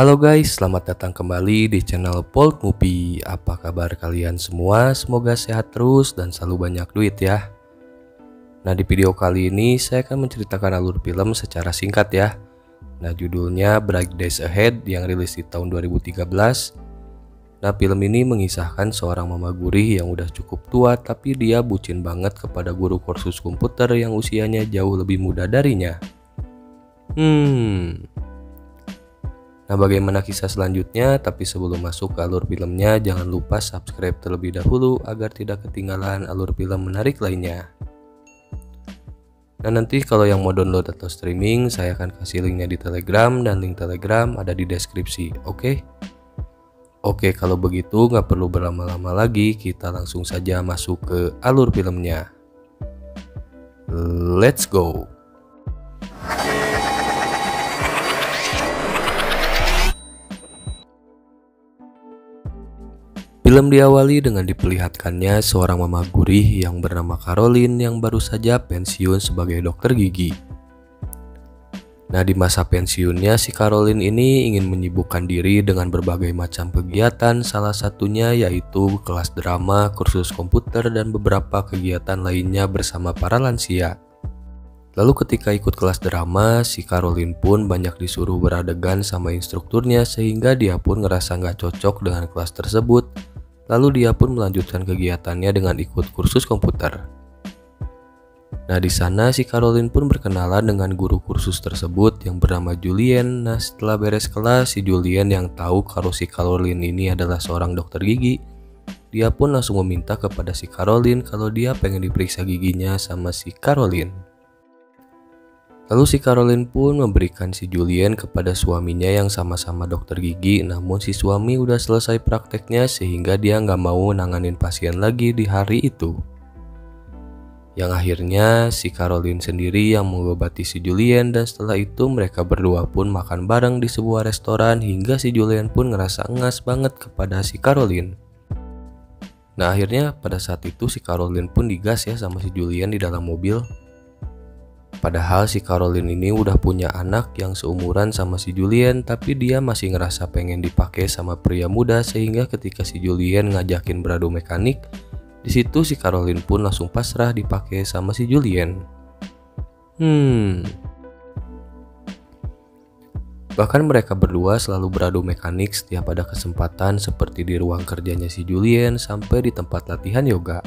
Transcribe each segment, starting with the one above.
Halo guys, selamat datang kembali di channel Polt Movie. Apa kabar kalian semua? Semoga sehat terus dan selalu banyak duit ya. Nah di video kali ini saya akan menceritakan alur film secara singkat ya. Nah judulnya Bright Days Ahead yang rilis di tahun 2013. Nah film ini mengisahkan seorang mama gurih yang udah cukup tua tapi dia bucin banget kepada guru kursus komputer yang usianya jauh lebih muda darinya. Hmm, Nah bagaimana kisah selanjutnya? Tapi sebelum masuk ke alur filmnya jangan lupa subscribe terlebih dahulu agar tidak ketinggalan alur film menarik lainnya. Nah nanti kalau yang mau download atau streaming saya akan kasih linknya di telegram dan link telegram ada di deskripsi oke? Okay? Oke kalau begitu nggak perlu berlama-lama lagi kita langsung saja masuk ke alur filmnya. Let's go! Film diawali dengan diperlihatkannya seorang mama gurih yang bernama Caroline yang baru saja pensiun sebagai dokter gigi. Nah di masa pensiunnya si Caroline ini ingin menyibukkan diri dengan berbagai macam kegiatan salah satunya yaitu kelas drama, kursus komputer dan beberapa kegiatan lainnya bersama para lansia. Lalu ketika ikut kelas drama, si Caroline pun banyak disuruh beradegan sama instrukturnya sehingga dia pun ngerasa nggak cocok dengan kelas tersebut Lalu dia pun melanjutkan kegiatannya dengan ikut kursus komputer. Nah di sana si Caroline pun berkenalan dengan guru kursus tersebut yang bernama Julien. Nah setelah beres kelas si Julien yang tahu kalau si Caroline ini adalah seorang dokter gigi, dia pun langsung meminta kepada si Caroline kalau dia pengen diperiksa giginya sama si Caroline. Lalu si Caroline pun memberikan si Julian kepada suaminya yang sama-sama dokter gigi namun si suami udah selesai prakteknya sehingga dia nggak mau nanganin pasien lagi di hari itu. Yang akhirnya si Caroline sendiri yang mengobati si Julian dan setelah itu mereka berdua pun makan bareng di sebuah restoran hingga si Julian pun ngerasa ngas banget kepada si Caroline. Nah akhirnya pada saat itu si Caroline pun digas ya sama si Julian di dalam mobil Padahal si Caroline ini udah punya anak yang seumuran sama si Julian tapi dia masih ngerasa pengen dipakai sama pria muda sehingga ketika si Julian ngajakin beradu mekanik di situ si Caroline pun langsung pasrah dipakai sama si Julian. Hmm. Bahkan mereka berdua selalu beradu mekanik setiap ada kesempatan seperti di ruang kerjanya si Julian sampai di tempat latihan yoga.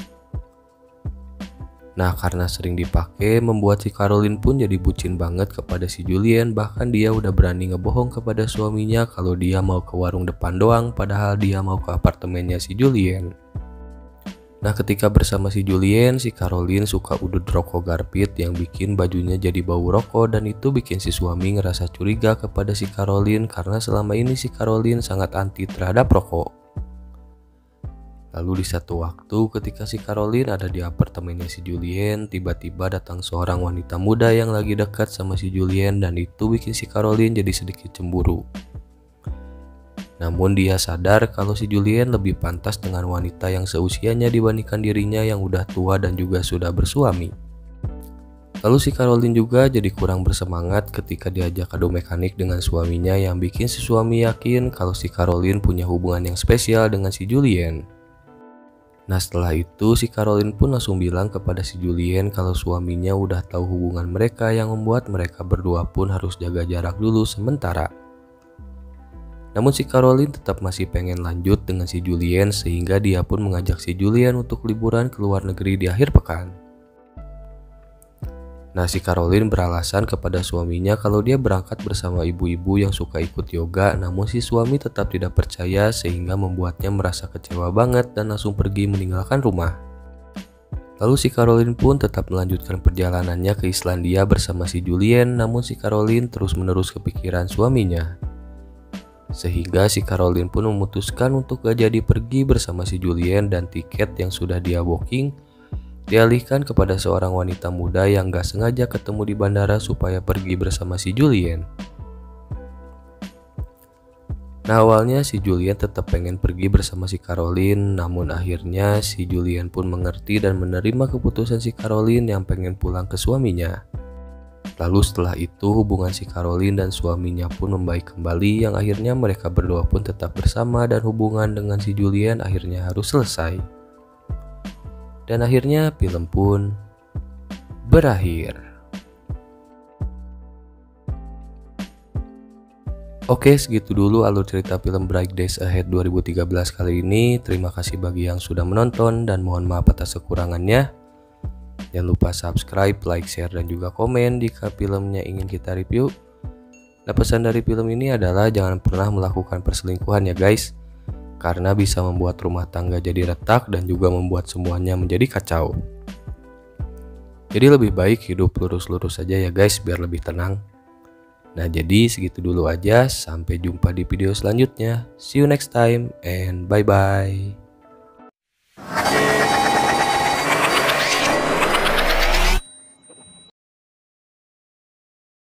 Nah karena sering dipakai membuat si Caroline pun jadi bucin banget kepada si Julian bahkan dia udah berani ngebohong kepada suaminya kalau dia mau ke warung depan doang padahal dia mau ke apartemennya si Julian. Nah ketika bersama si Julian si Caroline suka udut rokok garpit yang bikin bajunya jadi bau rokok dan itu bikin si suami ngerasa curiga kepada si Caroline karena selama ini si Caroline sangat anti terhadap rokok. Lalu di satu waktu ketika si Caroline ada di apartemennya si Julien, tiba-tiba datang seorang wanita muda yang lagi dekat sama si Julien dan itu bikin si Caroline jadi sedikit cemburu. Namun dia sadar kalau si Julien lebih pantas dengan wanita yang seusianya dibandingkan dirinya yang udah tua dan juga sudah bersuami. Lalu si Caroline juga jadi kurang bersemangat ketika diajak adu mekanik dengan suaminya yang bikin si suami yakin kalau si Caroline punya hubungan yang spesial dengan si Julien. Nah setelah itu si Caroline pun langsung bilang kepada si Julien kalau suaminya udah tahu hubungan mereka yang membuat mereka berdua pun harus jaga jarak dulu sementara. Namun si Caroline tetap masih pengen lanjut dengan si Julien sehingga dia pun mengajak si Julien untuk liburan ke luar negeri di akhir pekan. Nah, si Caroline beralasan kepada suaminya kalau dia berangkat bersama ibu-ibu yang suka ikut yoga, namun si suami tetap tidak percaya sehingga membuatnya merasa kecewa banget dan langsung pergi meninggalkan rumah. Lalu si Caroline pun tetap melanjutkan perjalanannya ke Islandia bersama si Julien, namun si Caroline terus-menerus kepikiran suaminya. Sehingga si Caroline pun memutuskan untuk gak jadi pergi bersama si Julien dan tiket yang sudah dia booking dialihkan kepada seorang wanita muda yang gak sengaja ketemu di bandara supaya pergi bersama si Julian. Nah awalnya si Julian tetap pengen pergi bersama si Caroline, namun akhirnya si Julian pun mengerti dan menerima keputusan si Caroline yang pengen pulang ke suaminya. Lalu setelah itu hubungan si Caroline dan suaminya pun membaik kembali yang akhirnya mereka berdua pun tetap bersama dan hubungan dengan si Julian akhirnya harus selesai. Dan akhirnya film pun berakhir. Oke, segitu dulu alur cerita film Bright Days Ahead 2013 kali ini. Terima kasih bagi yang sudah menonton dan mohon maaf atas kekurangannya. Jangan lupa subscribe, like, share, dan juga komen jika filmnya ingin kita review. Nah pesan dari film ini adalah jangan pernah melakukan perselingkuhan ya guys. Karena bisa membuat rumah tangga jadi retak dan juga membuat semuanya menjadi kacau. Jadi lebih baik hidup lurus-lurus saja ya guys biar lebih tenang. Nah, jadi segitu dulu aja. Sampai jumpa di video selanjutnya. See you next time and bye bye.